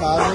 కాదు